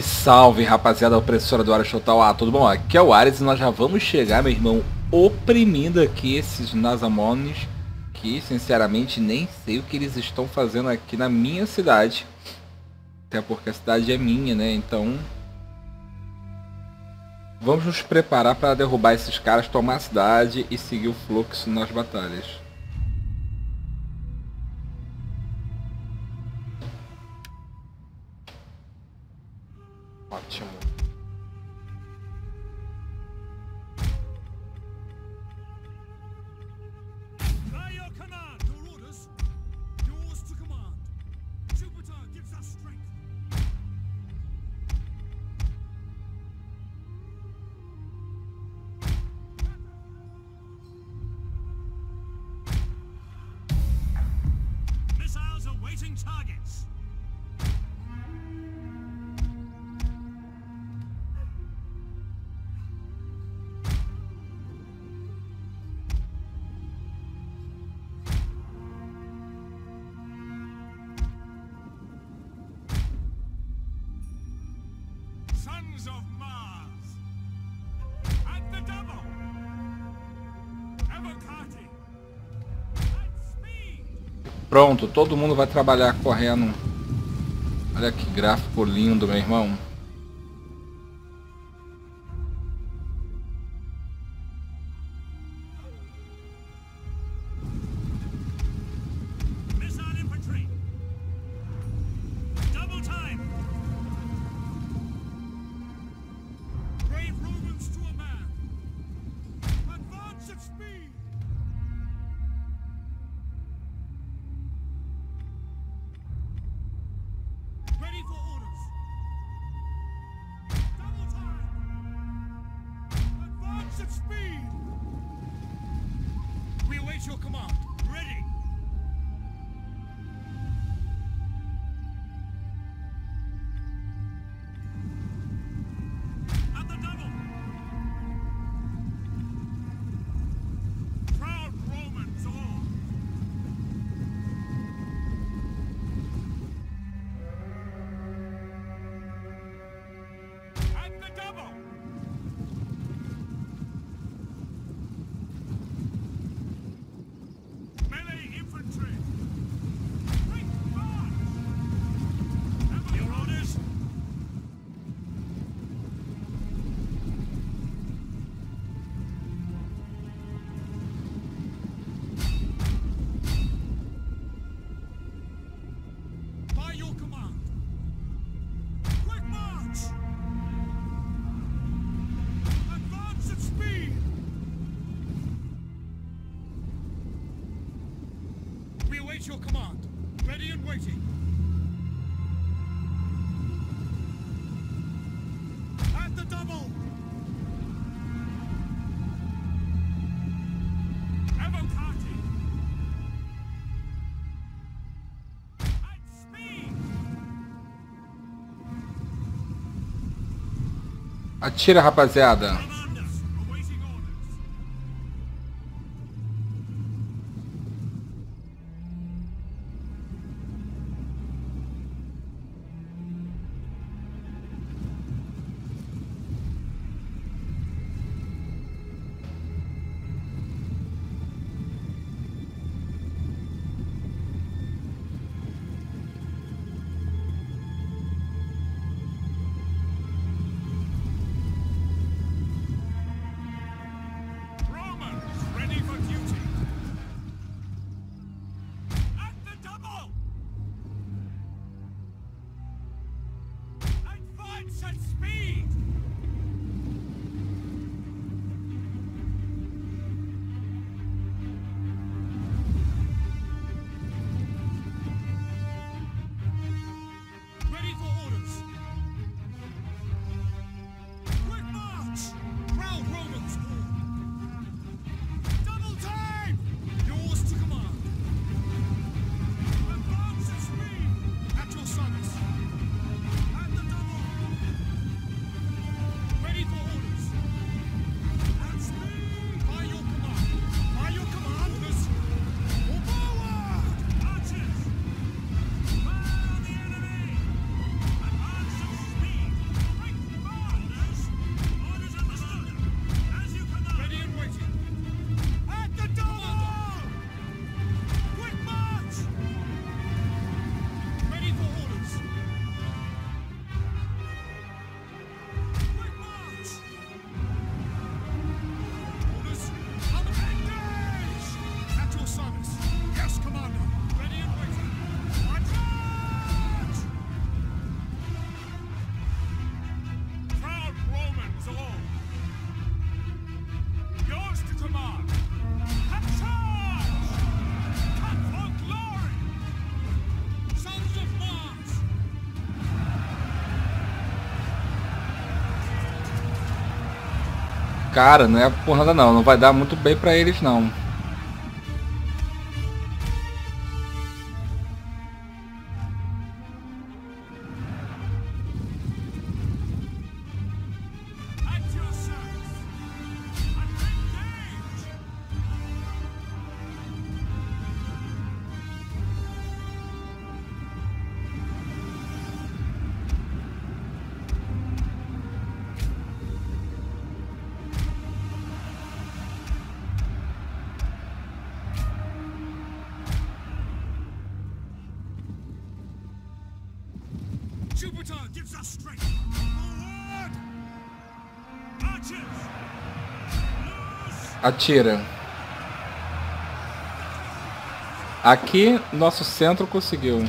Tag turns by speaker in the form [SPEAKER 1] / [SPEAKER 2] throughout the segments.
[SPEAKER 1] Salve, rapaziada opressora do Ares Total. Ah, tudo bom? Aqui é o Ares e nós já vamos chegar, meu irmão, oprimindo aqui esses Nazamones que, sinceramente, nem sei o que eles estão fazendo aqui na minha cidade. Até porque a cidade é minha, né? Então... Vamos nos preparar para derrubar esses caras, tomar a cidade e seguir o fluxo nas batalhas. Pronto, todo mundo vai trabalhar correndo. Olha que gráfico lindo, meu irmão. Atira, rapaziada. cara, não é por nada não, não vai dar muito bem para eles não. Atira. Aqui, nosso centro conseguiu.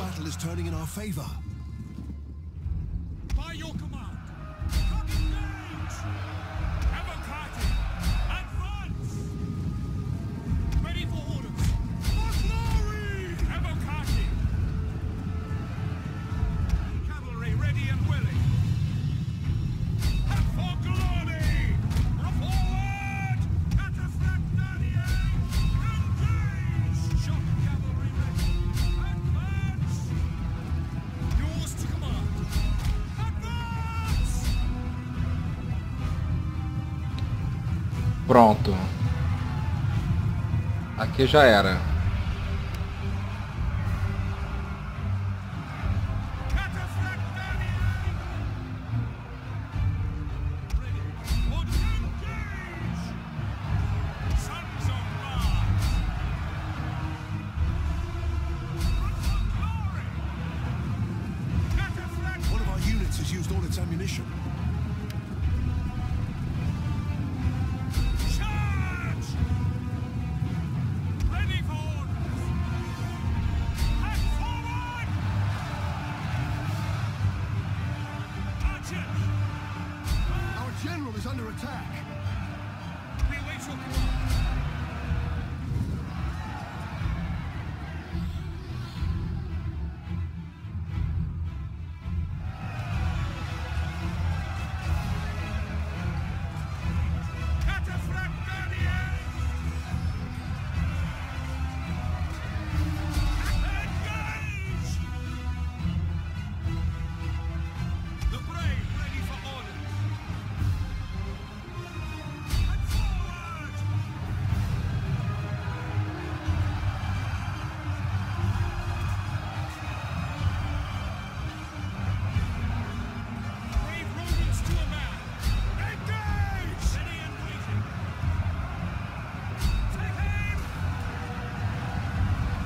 [SPEAKER 1] Pronto. Aqui já era.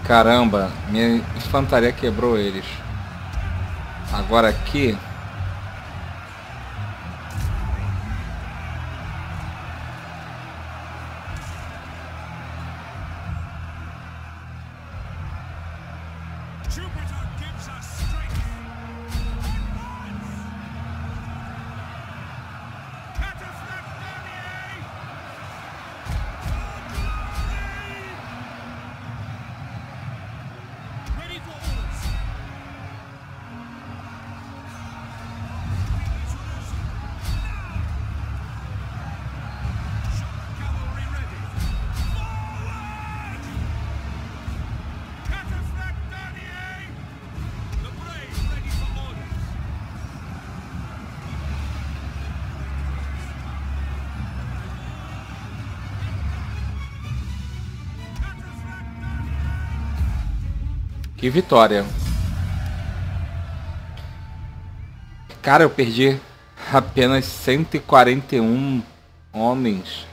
[SPEAKER 1] Caramba, minha infantaria quebrou eles. Agora aqui Que vitória. Cara, eu perdi apenas 141 homens.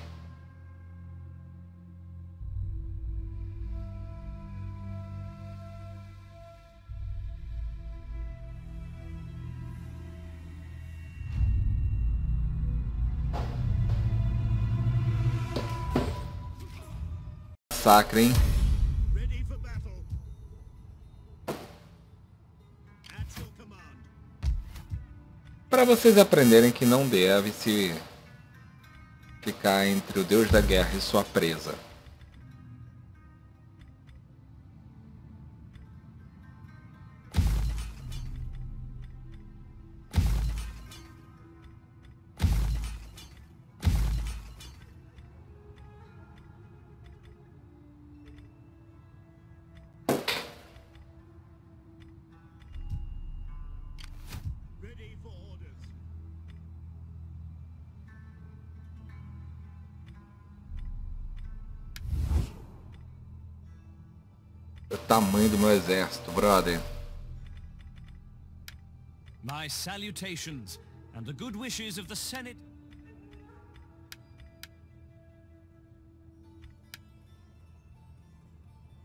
[SPEAKER 1] Sacre, hein? para vocês aprenderem que não deve se ficar entre o deus da guerra e sua presa.
[SPEAKER 2] O tamanho do meu exército, brother.
[SPEAKER 3] My salutations and the good wishes of the Senate.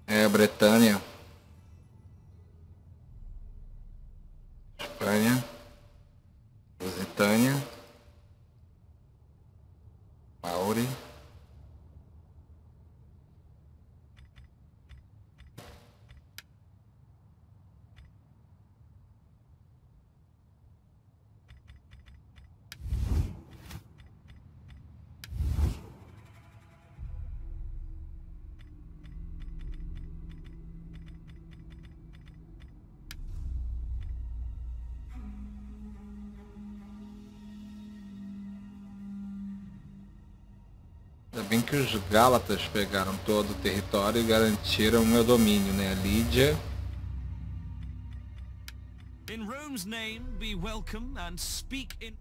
[SPEAKER 2] É, Bretanha. Ainda bem que os Gálatas pegaram todo o território e garantiram o meu domínio, né? Lídia.
[SPEAKER 3] In Rome's name, be welcome and speak in...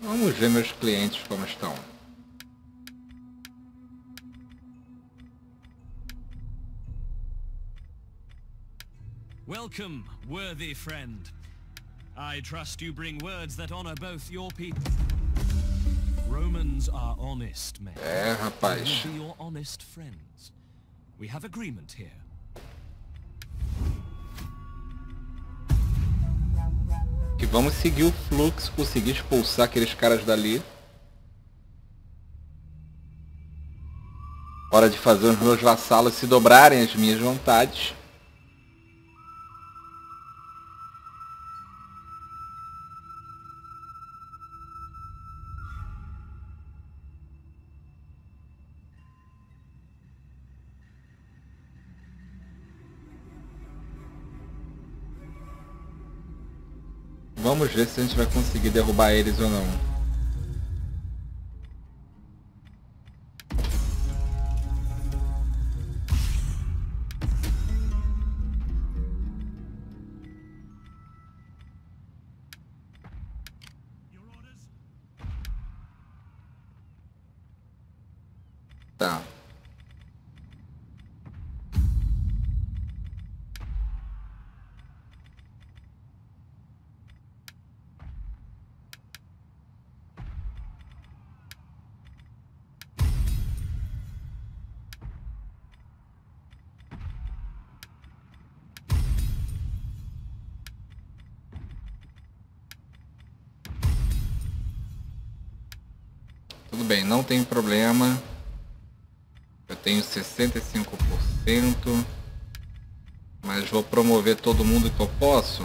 [SPEAKER 2] Vamos ver meus clientes como estão.
[SPEAKER 3] Welcome, worthy friend. I trust you bring words that honor both your people.
[SPEAKER 2] É, rapaz.
[SPEAKER 3] We have agreement here.
[SPEAKER 2] Que vamos seguir o fluxo, conseguir expulsar aqueles caras dali. Hora de fazer os meus vassalos se dobrarem às minhas vontades. Ver se a gente vai conseguir derrubar eles ou não. Bem, não tem problema. Eu tenho 65%, mas vou promover todo mundo que eu posso.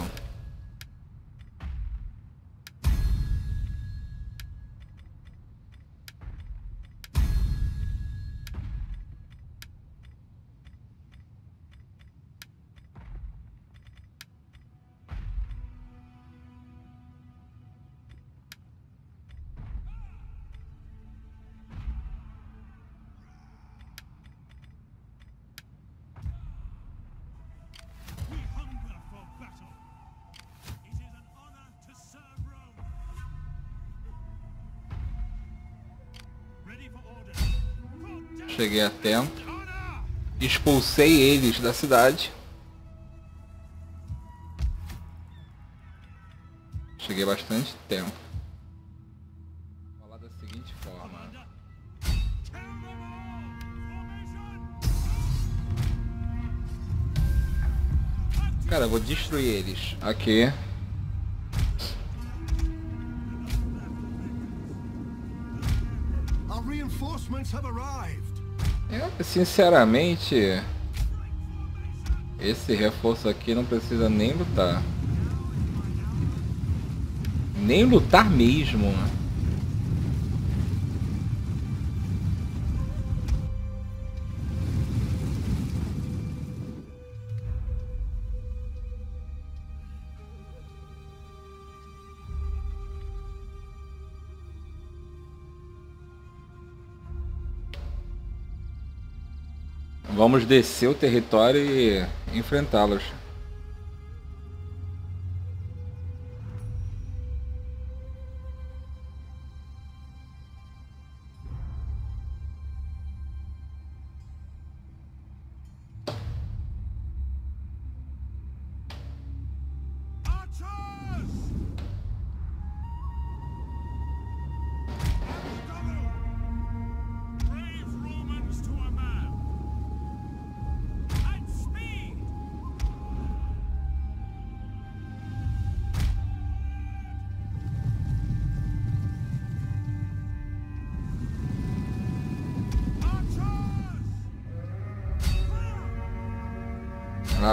[SPEAKER 2] Cheguei a tempo. Expulsei eles da cidade. Cheguei bastante tempo. Vou falar da seguinte forma. Cara, vou destruir eles. Aqui.
[SPEAKER 1] Our reinforcements have arrived.
[SPEAKER 2] É, sinceramente, esse reforço aqui não precisa nem lutar. Nem lutar mesmo. Vamos descer o território e enfrentá-los.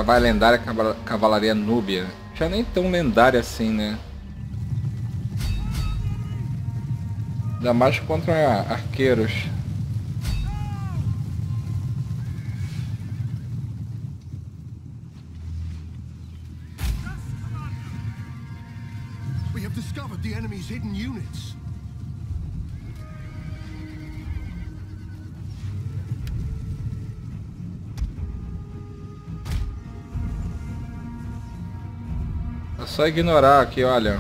[SPEAKER 1] vai lendária cavalaria núbia. Já nem tão lendária assim, né? Ainda mais contra arqueiros.
[SPEAKER 4] We have discovered the enemy's hidden units.
[SPEAKER 1] Só ignorar aqui, olha.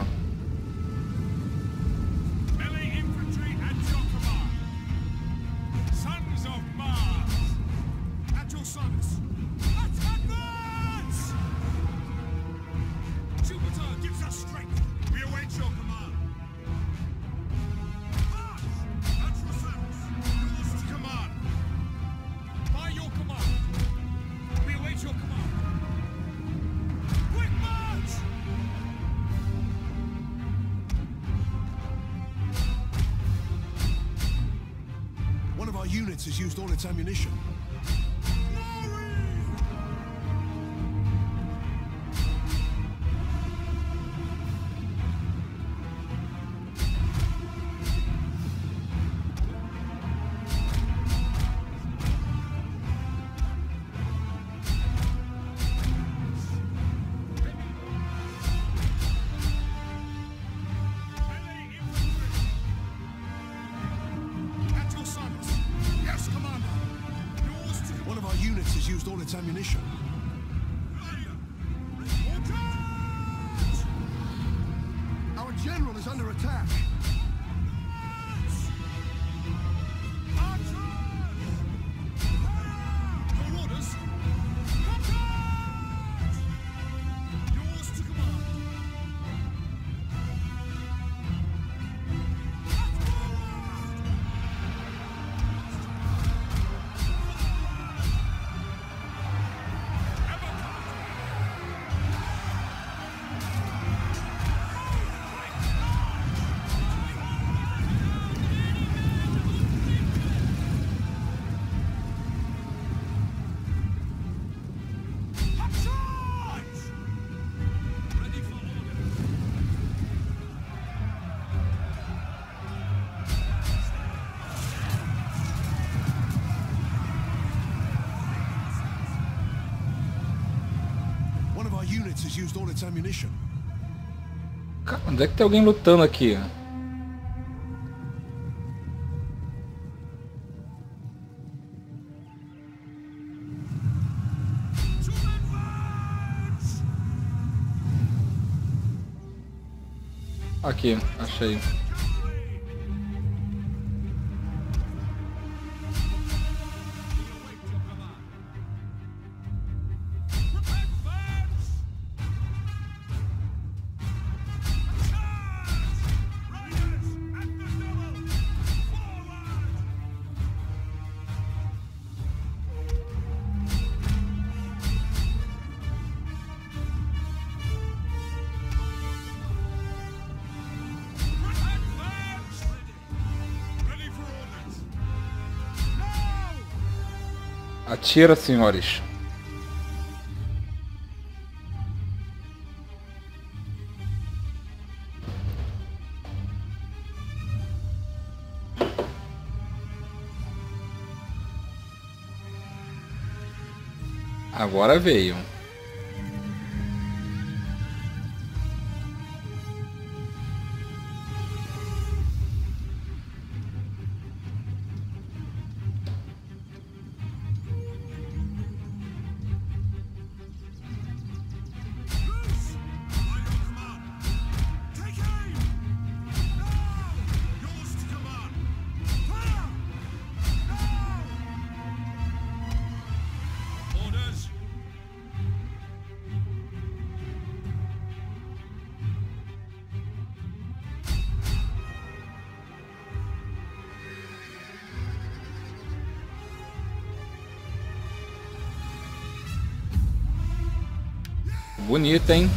[SPEAKER 4] units has used all its ammunition.
[SPEAKER 1] Cara, onde é que tem alguém lutando aqui? Aqui, achei. Tira, senhores. Agora veio. Bonita, hein?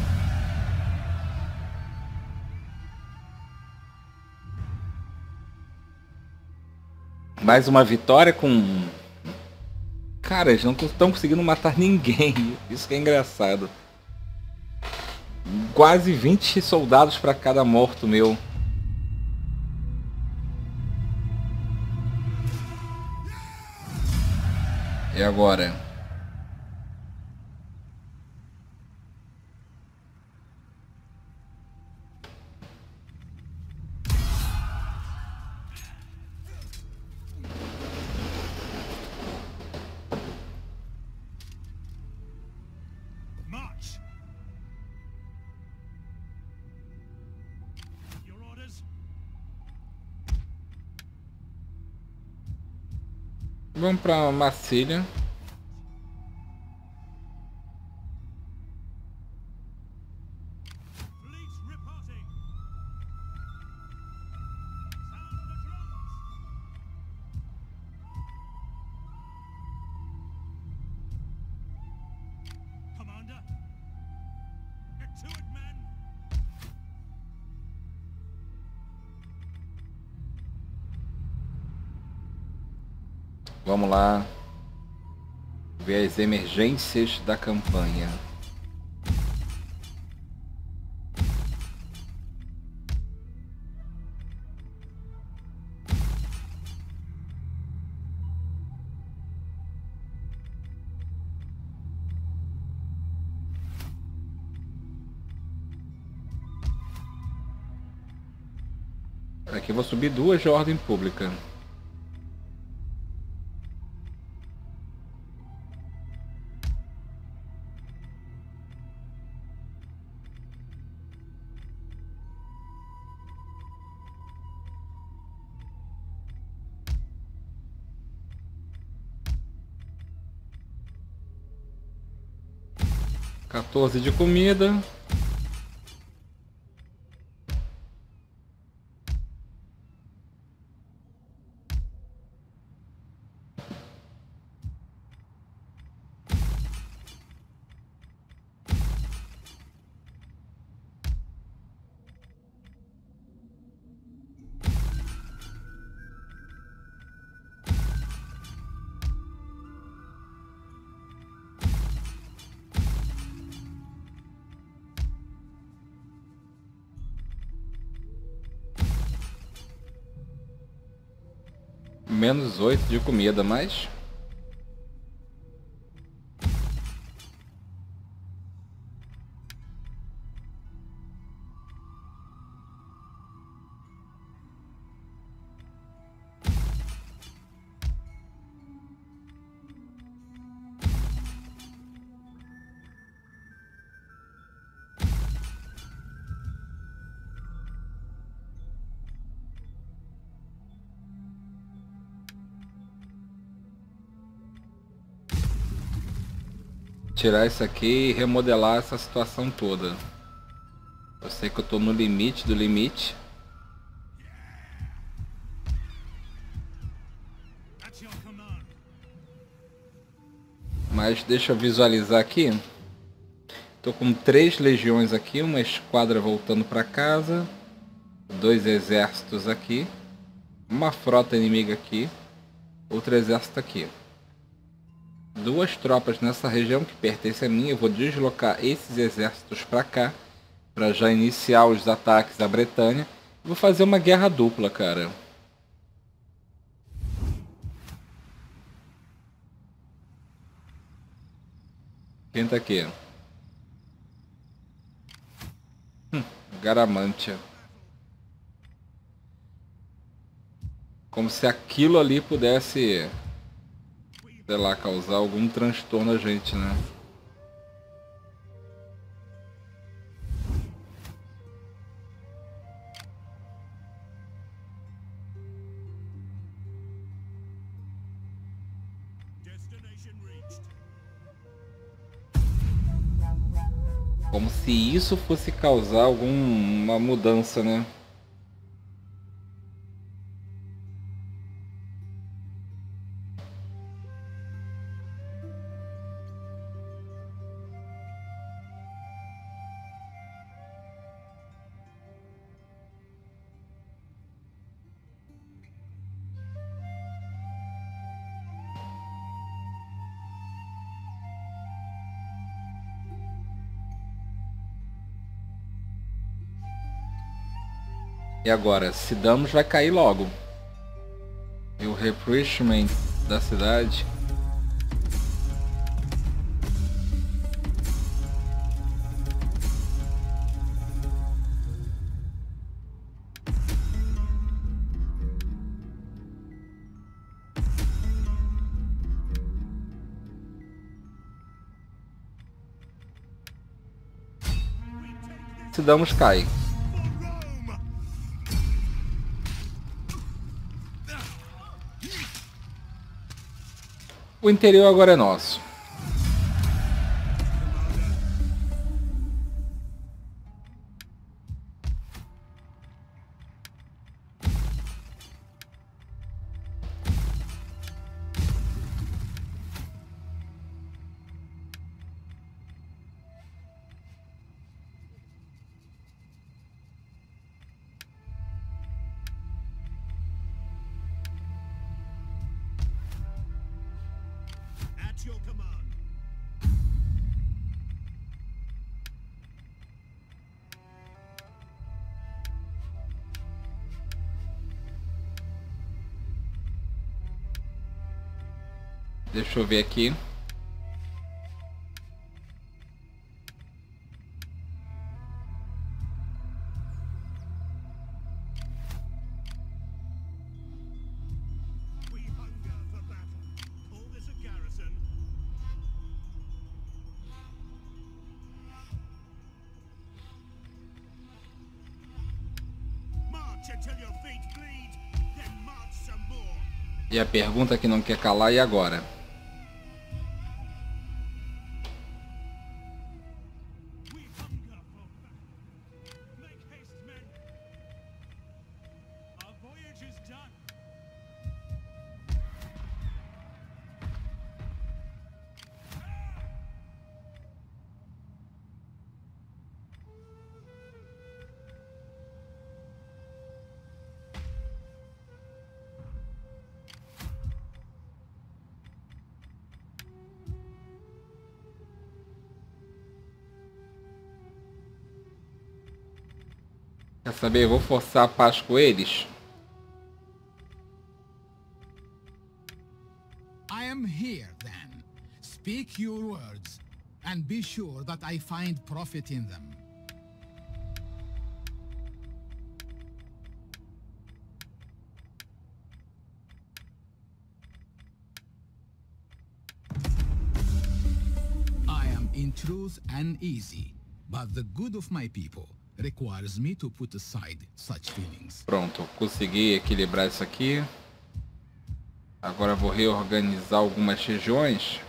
[SPEAKER 1] Mais uma vitória com...
[SPEAKER 2] Cara, eles não estão conseguindo matar ninguém. Isso que é engraçado. Quase 20 soldados para cada morto meu. E agora? Vamos pra Marcília. Ver as emergências da campanha. Aqui vou subir duas de ordem pública. Quatorze de comida. Menos oito de comida, mas. Tirar isso aqui e remodelar essa situação toda. Eu sei que eu tô no limite do limite. Mas deixa eu visualizar aqui. Tô com três legiões aqui, uma esquadra voltando para casa, dois exércitos aqui, uma frota inimiga aqui, outro exército aqui. Duas tropas nessa região que pertence a mim, eu vou deslocar esses exércitos para cá para já iniciar os ataques à Bretanha. Vou fazer uma guerra dupla, cara. Quem tá aqui? Hum, Garamantia. Como se aquilo ali pudesse, sei lá, causar algum transtorno a gente, né? Como se isso fosse causar alguma mudança, né? E agora, se damos vai cair logo. E o refreshment da cidade. Se damos cai. O interior agora é nosso.
[SPEAKER 3] Then march some more.
[SPEAKER 2] E a pergunta que não quer calar e agora? Quer saber? Eu vou forçar a paz com eles.
[SPEAKER 5] I am here then. Speak your words, and be sure that I find profit in them. I am in truth uneasy, but the good of my people requires me to put aside such feelings.
[SPEAKER 2] Pronto, consegui equilibrar isso aqui. Agora vou reorganizar algumas regiões.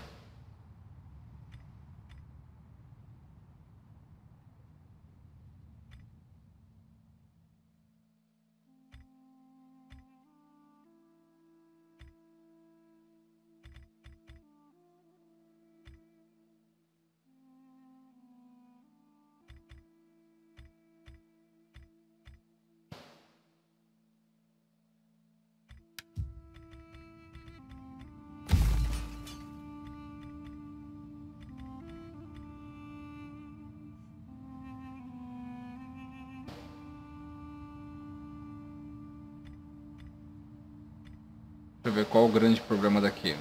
[SPEAKER 2] Ver qual o grande problema daqui.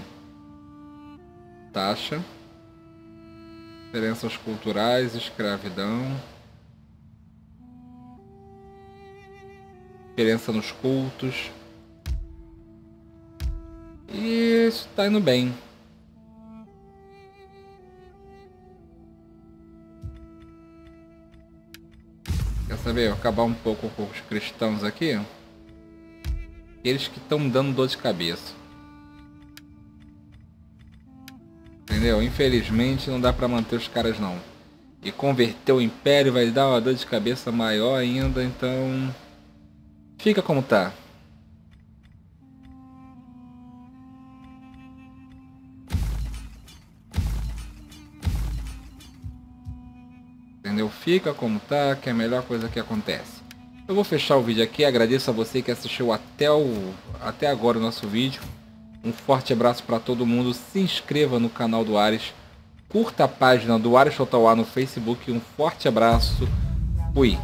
[SPEAKER 2] Taxa. Diferenças culturais, escravidão. Diferença nos cultos. E isso tá indo bem. Quer saber? Acabar um pouco com os cristãos aqui. Eles que estão dando dor de cabeça. Entendeu? Infelizmente não dá pra manter os caras não. E converter o império vai dar uma dor de cabeça maior ainda, então fica como tá. Entendeu? Fica como tá, que é a melhor coisa que acontece. Eu vou fechar o vídeo aqui, agradeço a você que assistiu até, o, até agora o nosso vídeo. Um forte abraço para todo mundo, se inscreva no canal do Ares, curta a página do Ares Total A no Facebook, um forte abraço, fui!